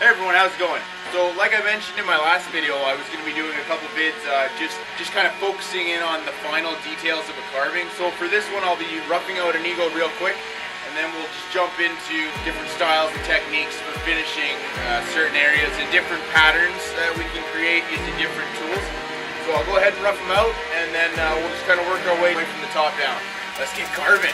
Hey everyone, how's it going? So like I mentioned in my last video, I was going to be doing a couple vids uh, just, just kind of focusing in on the final details of a carving. So for this one I'll be roughing out an eagle real quick and then we'll just jump into different styles and techniques for finishing uh, certain areas and different patterns that we can create using different tools. So I'll go ahead and rough them out and then uh, we'll just kind of work our way from the top down. Let's get carving.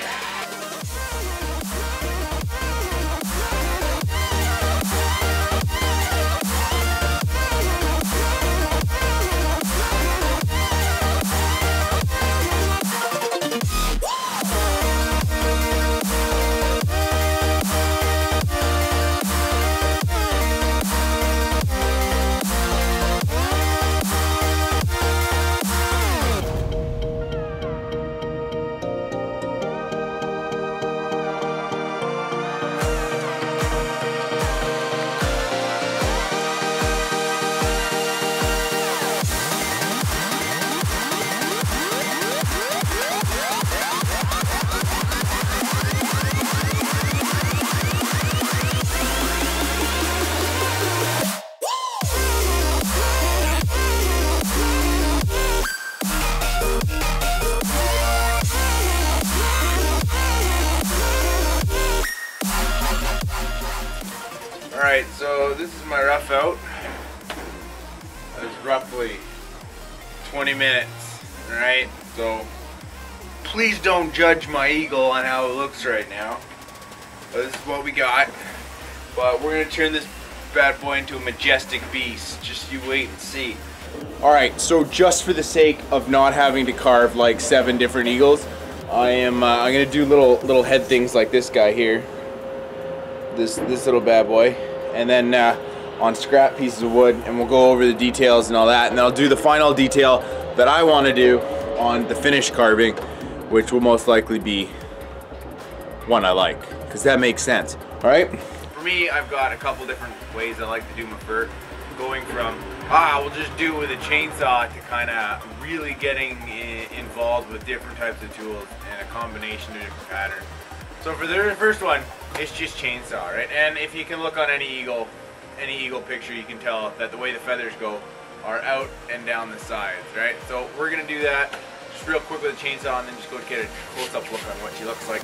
20 minutes, alright? So please don't judge my eagle on how it looks right now. This is what we got. But we're gonna turn this bad boy into a majestic beast. Just you wait and see. Alright, so just for the sake of not having to carve like seven different eagles, I am uh, I'm gonna do little little head things like this guy here this this little bad boy, and then uh, on scrap pieces of wood, and we'll go over the details and all that, and then I'll do the final detail that I want to do on the finished carving, which will most likely be one I like, because that makes sense. All right. For me, I've got a couple different ways I like to do my fur, going from ah, we'll just do it with a chainsaw to kind of really getting involved with different types of tools and a combination of different patterns. So for the first one, it's just chainsaw, right? And if you can look on any eagle, any eagle picture, you can tell that the way the feathers go are out and down the sides, right? So we're gonna do that just real quick with a chainsaw and then just go get a close-up look on what she looks like.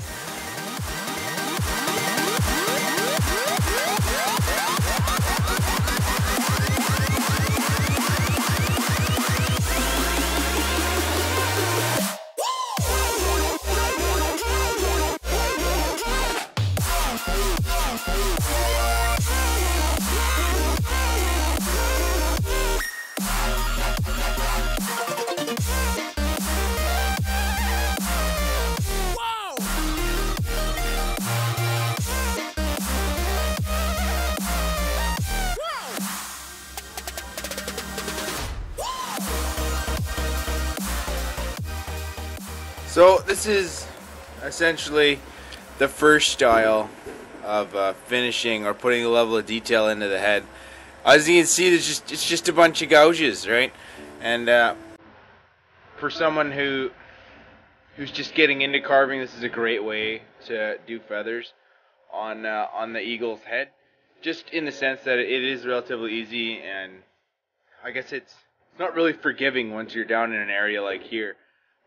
So this is essentially the first style of uh, finishing or putting a level of detail into the head. As you can see, it's just it's just a bunch of gouges, right? And uh, for someone who who's just getting into carving, this is a great way to do feathers on uh, on the eagle's head. Just in the sense that it is relatively easy, and I guess it's it's not really forgiving once you're down in an area like here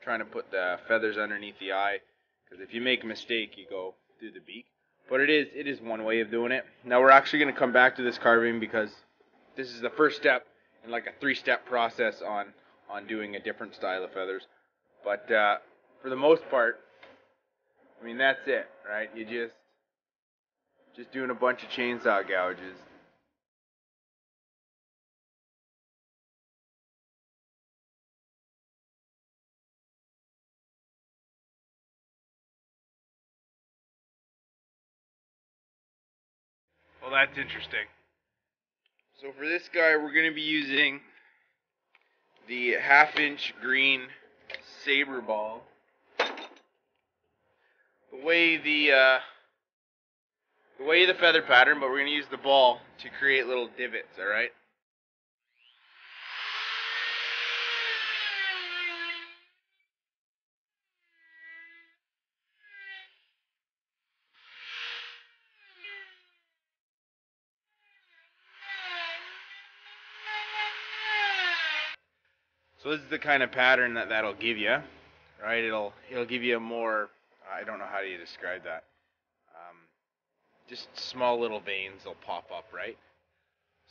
trying to put the feathers underneath the eye because if you make a mistake you go through the beak. But it is it is one way of doing it. Now we're actually going to come back to this carving because this is the first step in like a three step process on on doing a different style of feathers. But uh, for the most part I mean that's it right? You just just doing a bunch of chainsaw gouges that's interesting. So for this guy, we're going to be using the half inch green saber ball. The way the uh, the way the feather pattern, but we're going to use the ball to create little divots, alright? So this is the kind of pattern that that'll give you, right? It'll it'll give you a more I don't know how do you describe that. Um, just small little veins will pop up, right?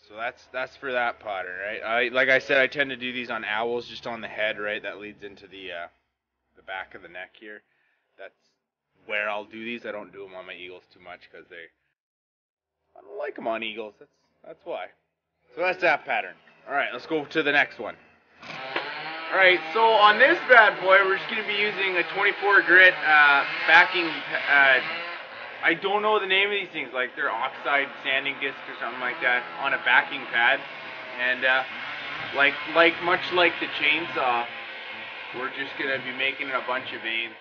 So that's that's for that pattern, right? I like I said, I tend to do these on owls, just on the head, right? That leads into the uh, the back of the neck here. That's where I'll do these. I don't do them on my eagles too much because they I don't like them on eagles. That's that's why. So that's that pattern. All right, let's go to the next one. All right, so on this bad boy, we're just going to be using a 24 grit uh, backing. Uh, I don't know the name of these things, like they're oxide sanding disc or something like that, on a backing pad. And uh, like, like much like the chainsaw, we're just going to be making a bunch of veins.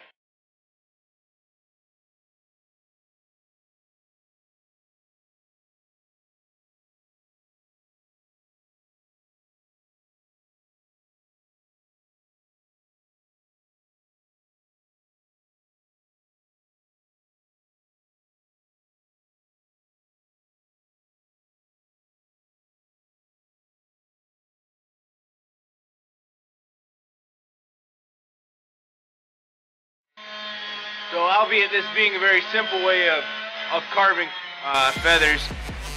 So albeit this being a very simple way of, of carving uh, feathers,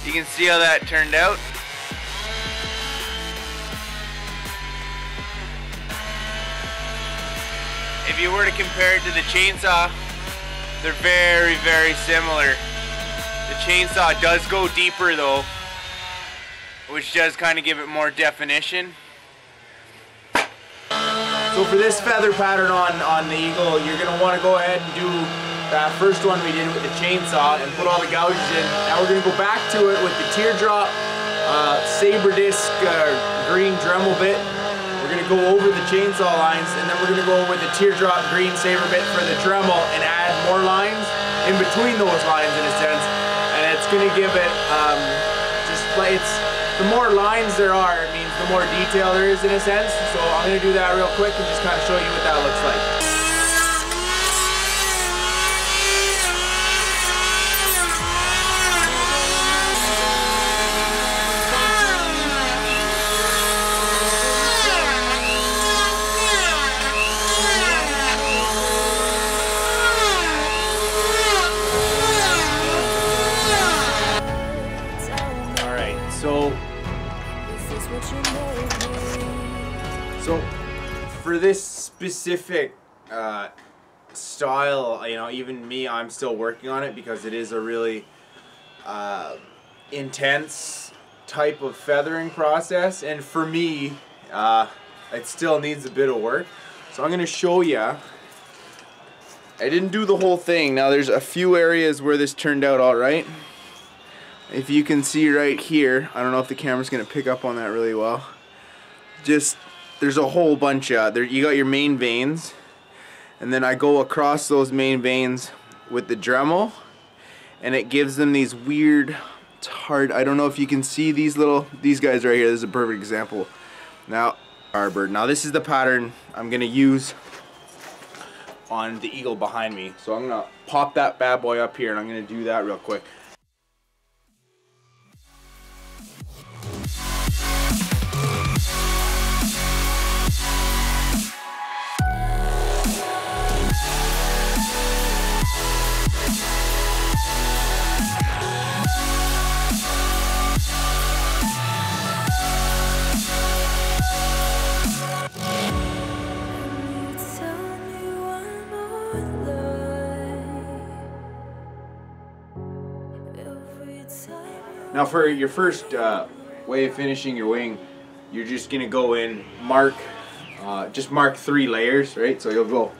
you can see how that turned out. If you were to compare it to the chainsaw, they're very, very similar. The chainsaw does go deeper though, which does kind of give it more definition. So for this feather pattern on, on the eagle, you're going to want to go ahead and do that first one we did with the chainsaw and put all the gouges in. Now we're going to go back to it with the teardrop uh, saber disc uh, green Dremel bit. We're going to go over the chainsaw lines and then we're going to go with the teardrop green saber bit for the Dremel and add more lines in between those lines in a sense. And it's going to give it um, just it's the more lines there are, it means the more detail there is in a sense. So I'm to do that real quick and just kind of show you what that looks like. I'm still working on it because it is a really uh, intense type of feathering process. And for me, uh, it still needs a bit of work. So I'm going to show you. I didn't do the whole thing. Now there's a few areas where this turned out alright. If you can see right here, I don't know if the camera's going to pick up on that really well. Just there's a whole bunch of there you got your main veins and then I go across those main veins with the Dremel and it gives them these weird it's hard I don't know if you can see these little these guys right here this is a perfect example. Now arbor now this is the pattern I'm gonna use on the eagle behind me. So I'm gonna pop that bad boy up here and I'm gonna do that real quick for your first uh, way of finishing your wing, you're just gonna go in, mark, uh, just mark three layers, right? So you'll go,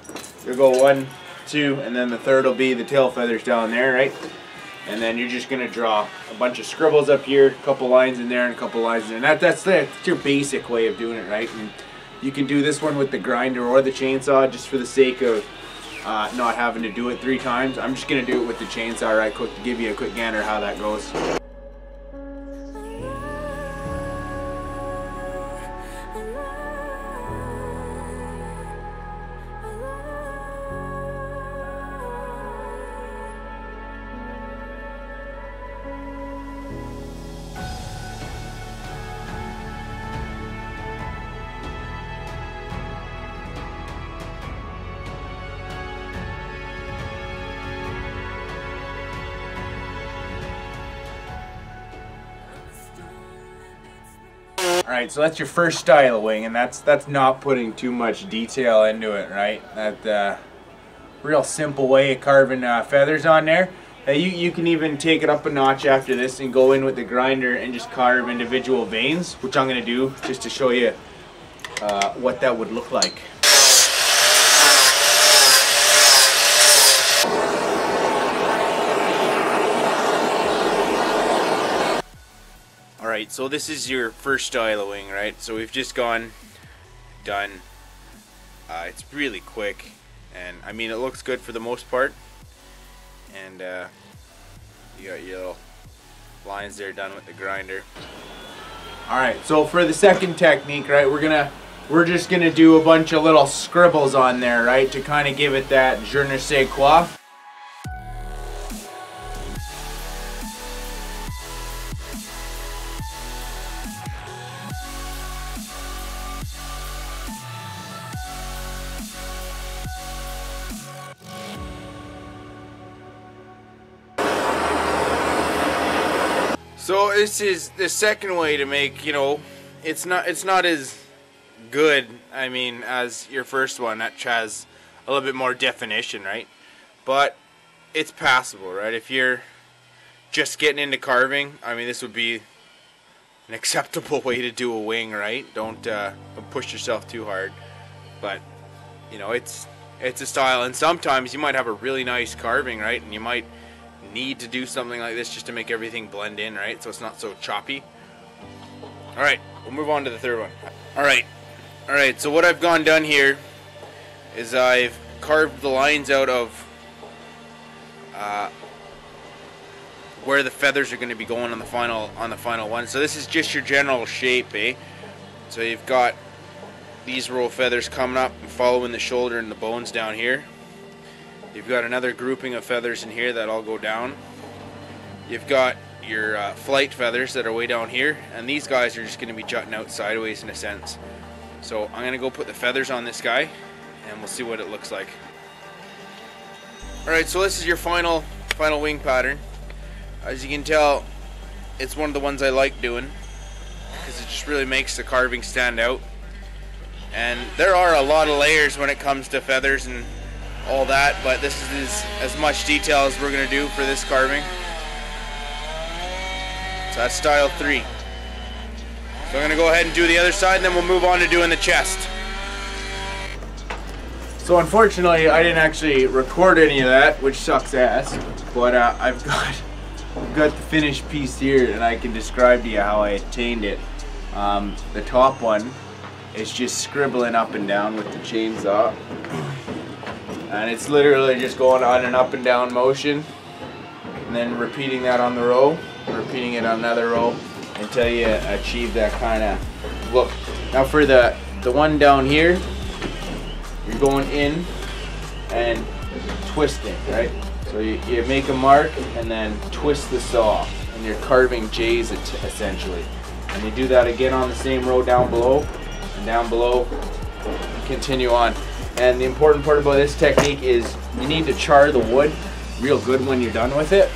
you'll go one, two, and then the third will be the tail feathers down there, right? And then you're just gonna draw a bunch of scribbles up here, a couple lines in there, and a couple lines in there. And that, that's, the, that's your basic way of doing it, right? And you can do this one with the grinder or the chainsaw just for the sake of uh, not having to do it three times. I'm just gonna do it with the chainsaw right quick to give you a quick gander how that goes. Right, so that's your first style wing, and that's that's not putting too much detail into it, right? That uh, real simple way of carving uh, feathers on there. Uh, you you can even take it up a notch after this and go in with the grinder and just carve individual veins, which I'm gonna do just to show you uh, what that would look like. Alright, so this is your first style wing, right? So we've just gone, done. Uh, it's really quick, and I mean it looks good for the most part. And uh, you got your little lines there done with the grinder. Alright, so for the second technique, right, we're gonna we're just gonna do a bunch of little scribbles on there, right, to kind of give it that je ne sais quoi. This is the second way to make, you know, it's not it's not as good, I mean, as your first one that has a little bit more definition, right? But it's passable, right? If you're just getting into carving, I mean, this would be an acceptable way to do a wing, right? Don't uh, don't push yourself too hard. But you know, it's it's a style, and sometimes you might have a really nice carving, right? And you might need to do something like this just to make everything blend in, right? So it's not so choppy. All right, we'll move on to the third one. All right, all right. So what I've gone done here is I've carved the lines out of uh, where the feathers are going to be going on the final on the final one. So this is just your general shape, eh? So you've got these row feathers coming up and following the shoulder and the bones down here. You've got another grouping of feathers in here that all go down. You've got your uh, flight feathers that are way down here, and these guys are just going to be jutting out sideways in a sense. So I'm going to go put the feathers on this guy, and we'll see what it looks like. Alright, so this is your final, final wing pattern. As you can tell, it's one of the ones I like doing, because it just really makes the carving stand out. And there are a lot of layers when it comes to feathers and all that, but this is as much detail as we're going to do for this carving. So that's style 3. So I'm going to go ahead and do the other side and then we'll move on to doing the chest. So unfortunately I didn't actually record any of that, which sucks ass, but uh, I've got I've got the finished piece here and I can describe to you how I attained it. Um, the top one is just scribbling up and down with the chainsaw and it's literally just going on an up and down motion and then repeating that on the row repeating it on another row until you achieve that kind of look. Now for the the one down here you're going in and twisting right? So you, you make a mark and then twist the saw and you're carving J's essentially. And you do that again on the same row down below and down below and continue on and the important part about this technique is you need to char the wood real good when you're done with it.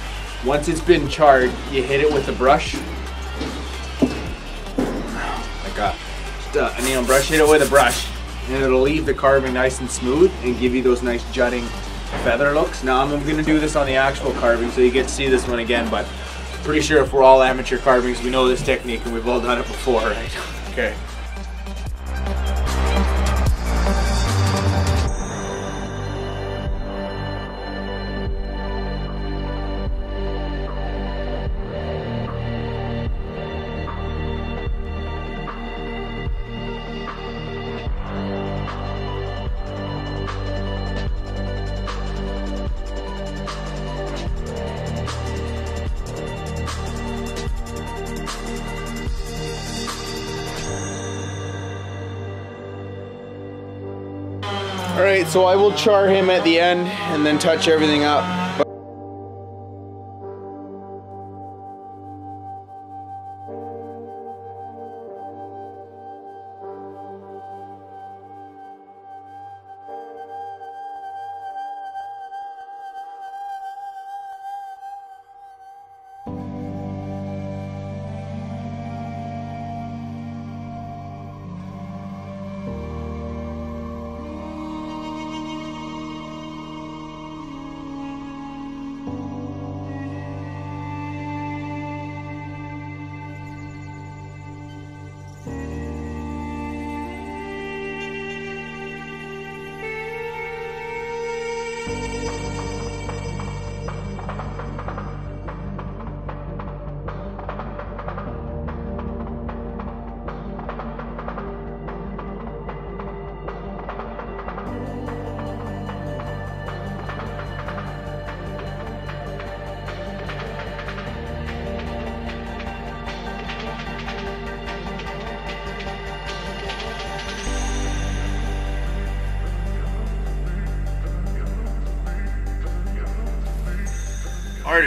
Once it's been charred, you hit it with a brush. Like a, just a, needle brush, hit it with a brush. And it'll leave the carving nice and smooth and give you those nice jutting feather looks. Now I'm gonna do this on the actual carving so you get to see this one again, but pretty sure if we're all amateur carvings, we know this technique and we've all done it before, right? Okay. Alright, so I will char him at the end and then touch everything up.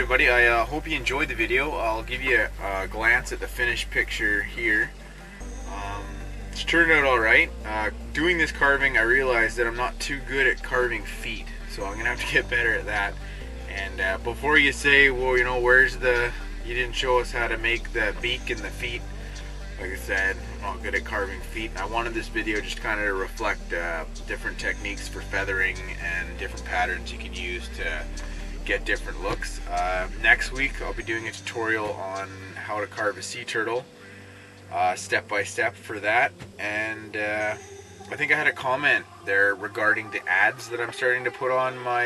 Everybody, I uh, hope you enjoyed the video. I'll give you a, a glance at the finished picture here. Um, it's turned out alright. Uh, doing this carving, I realized that I'm not too good at carving feet, so I'm going to have to get better at that. And uh, before you say, well, you know, where's the, you didn't show us how to make the beak and the feet, like I said, I'm not good at carving feet. I wanted this video just kind of to reflect uh, different techniques for feathering and different patterns you can use to get different looks. Uh, next week I'll be doing a tutorial on how to carve a sea turtle, uh, step by step for that. And uh, I think I had a comment there regarding the ads that I'm starting to put on my